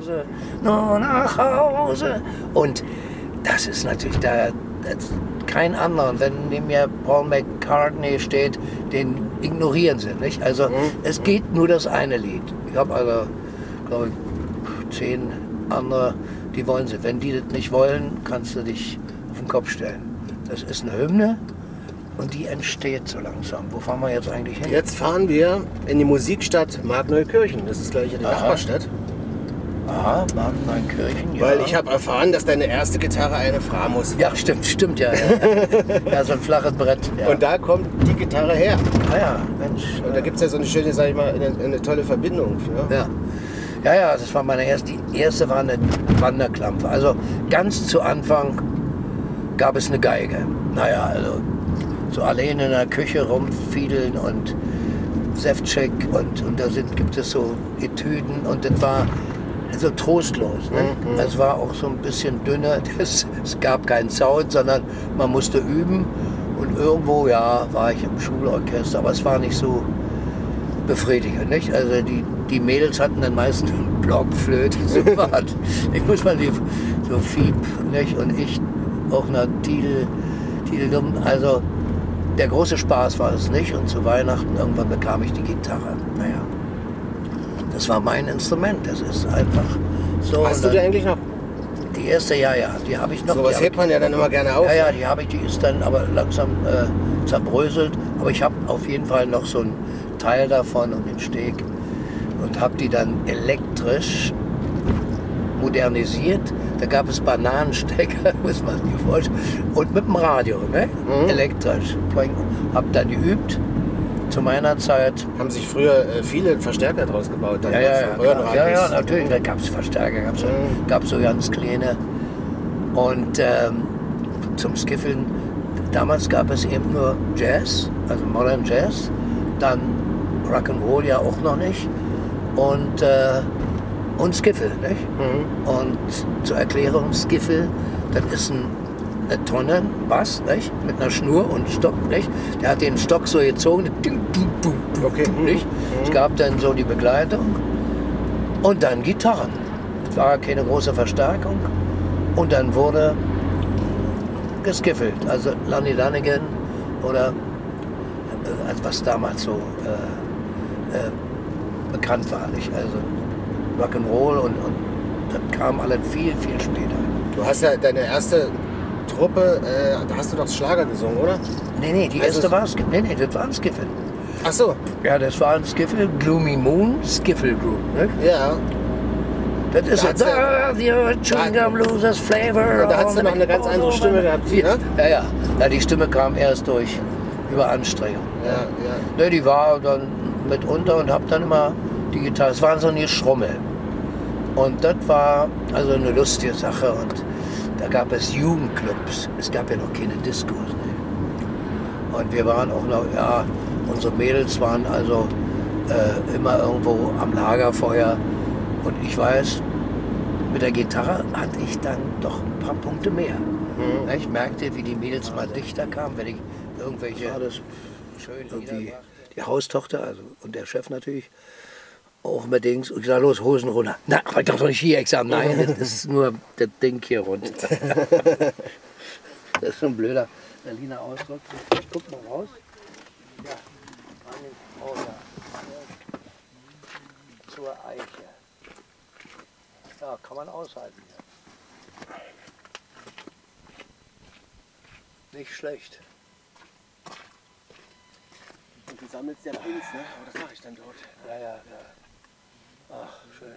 Hause, nur nach Hause. Und das ist natürlich da kein anderer. Und wenn neben mir Paul McCartney steht, den ignorieren sie nicht. Also Mhm. es geht nur das eine Lied. Ich habe also, glaube ich, zehn andere, die wollen sie. Wenn die das nicht wollen, kannst du dich auf den Kopf stellen. Das ist eine Hymne und die entsteht so langsam. Wo fahren wir jetzt eigentlich hin? Jetzt fahren wir in die Musikstadt Markneukirchen. Das ist gleich die Aha. Nachbarstadt. Aha, Markneukirchen, ja. Weil ich habe erfahren, dass deine erste Gitarre eine Framus war. Ja, stimmt, stimmt, ja. Ja, ja so ein flaches Brett. Ja. Und da kommt die Gitarre her. ah, ja, Mensch. Und da gibt es ja so eine schöne, sag ich mal, eine, eine tolle Verbindung. Ja? Ja. Ja, ja, das war meine erste. Die erste war eine Wanderklampfe. Also ganz zu Anfang gab es eine Geige. Naja, also so alleine in der Küche rumfiedeln und Seftcheck und, und da sind, gibt es so Etüden und das war so trostlos. Ne? Mhm. Es war auch so ein bisschen dünner. Das, es gab keinen Sound, sondern man musste üben. Und irgendwo, ja, war ich im Schulorchester, aber es war nicht so befriedigend. Nicht? Also die, die Mädels hatten dann meistens Blockflöte. Ich muss mal die so Fieb nicht? und ich auch eine Titel, Titeldumm. Also der große Spaß war es nicht und zu Weihnachten irgendwann bekam ich die Gitarre. Naja, das war mein Instrument. Das ist einfach so. Hast du die eigentlich noch? die erste, ja, ja, die habe ich noch. Die hab hebt man ja dann immer gerne auf. ja, ja, die habe ich, die ist dann aber langsam äh, zerbröselt. Aber ich habe auf jeden Fall noch so einen Teil davon und den Steg und habe die dann elektrisch modernisiert. Da gab es Bananenstecker, muss man sich vorstellen. Und mit dem Radio, ne? Mhm. elektrisch. Habe dann geübt. Zu meiner Zeit Haben sich früher äh, viele Verstärker draus gebaut. Dann ja, ja, ja, klar. ja, ja, natürlich. Da gab es Verstärker, gab es Mhm. gab's so ganz kleine. Und ähm, zum Skiffeln, damals gab es eben nur Jazz, also Modern Jazz, dann Rock'n'Roll ja auch noch nicht und, äh, und Skiffle. Nicht? Mhm. Und zur Erklärung, Skiffle, das ist ein, eine Tonne, ein Bass, nicht? mit einer Schnur und Stock. Nicht? Der hat den Stock so gezogen, ding, ding, ding, ding, Okay. nicht? Es gab dann so die Begleitung und dann Gitarren. Es war keine große Verstärkung und dann wurde geskiffelt. Also Lonnie Lanigan oder äh, also was damals so äh, äh, bekannt war. Nicht? Also Rock'n'Roll und, und das kam alles viel, viel später. Du hast ja deine erste Truppe, äh, da hast du doch Schlager gesungen, oder? Nee, nee, die Also- erste war Skiffle. Nee, nee, das war ein Skiffle. Ach so, Ja, das war ein Skiffle, Gloomy Moon, Skiffle Group. Ne? ja. Das ist Da hat's the chewing loses flavor. Da hast du noch eine ganz andere Stimme gehabt, ne? Ja, ja. ja, die Stimme kam erst durch Überanstrengung. Ja, ja. Ne, die war dann mitunter und hab dann immer die Gitarre. Es waren so eine Schrummel. Und das war also eine lustige Sache. Und da gab es Jugendclubs. Es gab ja noch keine Diskos. Ne? Und wir waren auch noch, ja, unsere Mädels waren also äh, immer irgendwo am Lagerfeuer. Und ich weiß, mit der Gitarre hatte ich dann doch ein paar Punkte mehr. Mhm. Ich merkte, wie die Mädels mal dichter kamen, wenn ich irgendwelche schön irgendwie die Haustochter, also und der Chef natürlich, auch mit Dings. Und ich sage, los, Hosen runter. Na, aber ich darf doch nicht hier examen. Nein, das, das ist nur das Ding hier runter. das ist schon ein blöder Berliner Ausdruck. Ich guck mal raus. Ja, oh ja. Zur Eiche. Ja, kann man aushalten. hier. Nicht schlecht. Und du sammelst ja Pins, ne? Aber das mache ich dann dort. Ja, ja, ja. Ach, schön.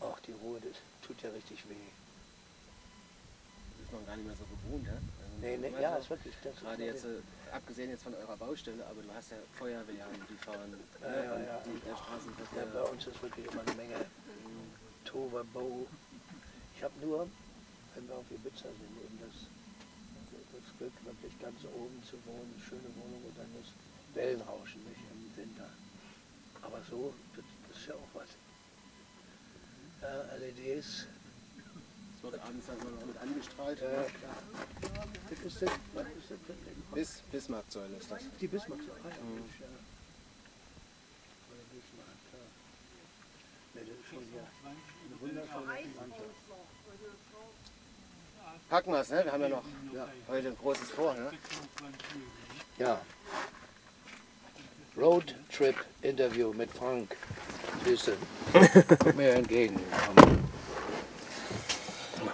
Ach, die Ruhe, das tut ja richtig weh. Das ist man gar nicht mehr so gewohnt, ja? Also, Nee, nee, weißt ja, ist wirklich. Das Gerade jetzt, äh, abgesehen jetzt von eurer Baustelle, aber du hast ja Feuerwehren, die fahren, Ja, äh, ja, ja. die, der Ja, Straßenverkehr. bei uns ist wirklich immer eine Menge Toverbo. Ich habe nur, wenn wir auf Ibiza sind, eben das, das Glück, wirklich ganz oben zu wohnen, schöne Wohnung und dann das Wellenrauschen, nicht im Winter. Aber so, das, das ist ja auch was. Ja, LEDs. Das wird abends also noch mit angestrahlt. Ja, klar. Das ist das, was ist das für ein Ding? Bismarcksäule ist das. Die Bismarcksäule, ah, ja, mhm. ja. Ja. Das ist schon ja eine wunderschöne Packen wir es, ne? Wir haben ja noch ja. heute ein großes Vor, ne? Ja. Road Trip Interview mit Frank. Siehst du? Kommt mir entgegen.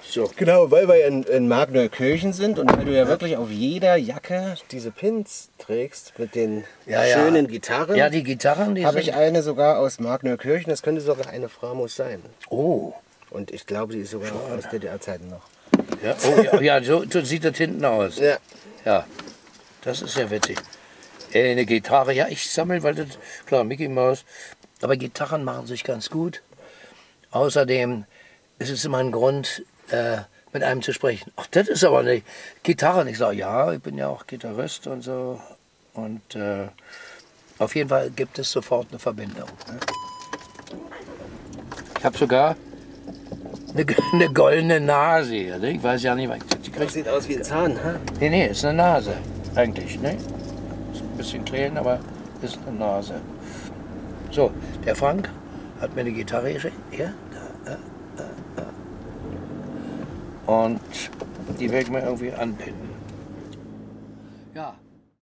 So. Genau, weil wir in, in Markneukirchen sind und weil du ja wirklich auf jeder Jacke diese Pins trägst mit den Ja, ja. schönen Gitarren. Ja, die Gitarren, die habe ich eine sogar aus Markneukirchen. Das könnte sogar eine Framus sein. oh. Und ich glaube, die ist sogar aus DDR-Zeiten noch. Ja, oh, ja, ja so, so sieht das hinten aus. Ja. Ja, das ist ja witzig. Äh, eine Gitarre, ja, ich sammle, weil das, klar, Mickey Mouse, aber Gitarren machen sich ganz gut. Außerdem ist es immer ein Grund, äh, mit einem zu sprechen. Ach, das ist aber eine Gitarre. Ich sage, ja, ich bin ja auch Gitarrist und so. Und äh, auf jeden Fall gibt es sofort eine Verbindung. Ne? Ich habe sogar eine, eine goldene Nase hier. Ne? Ich weiß ja nicht, was ich die krieg. Das sieht aus wie ein Zahn. Ha? Nee, nee, ist eine Nase. Eigentlich, ne? Ist ein bisschen klein, aber ist eine Nase. So, der Frank hat mir eine Gitarre geschenkt. Da, da, da, da. Und die werde ich mir irgendwie anpinnen. Ja,